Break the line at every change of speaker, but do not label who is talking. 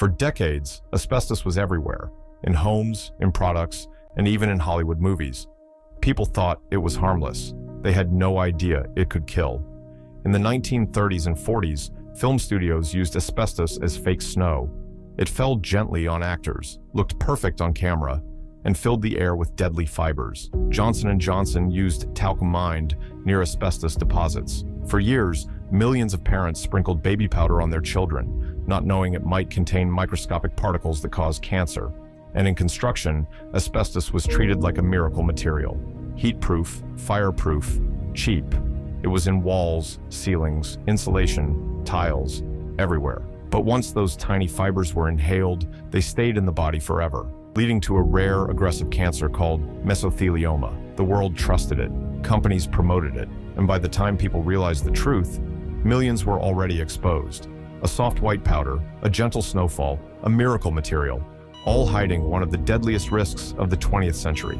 For decades, asbestos was everywhere, in homes, in products, and even in Hollywood movies. People thought it was harmless. They had no idea it could kill. In the 1930s and 40s, film studios used asbestos as fake snow. It fell gently on actors, looked perfect on camera, and filled the air with deadly fibers. Johnson & Johnson used talcum mined near asbestos deposits. For years, millions of parents sprinkled baby powder on their children, not knowing it might contain microscopic particles that cause cancer. And in construction, asbestos was treated like a miracle material. Heat-proof, fireproof, cheap. It was in walls, ceilings, insulation, tiles, everywhere. But once those tiny fibers were inhaled, they stayed in the body forever, leading to a rare aggressive cancer called mesothelioma. The world trusted it, companies promoted it, and by the time people realized the truth, millions were already exposed. A soft white powder, a gentle snowfall, a miracle material, all hiding one of the deadliest risks of the 20th century.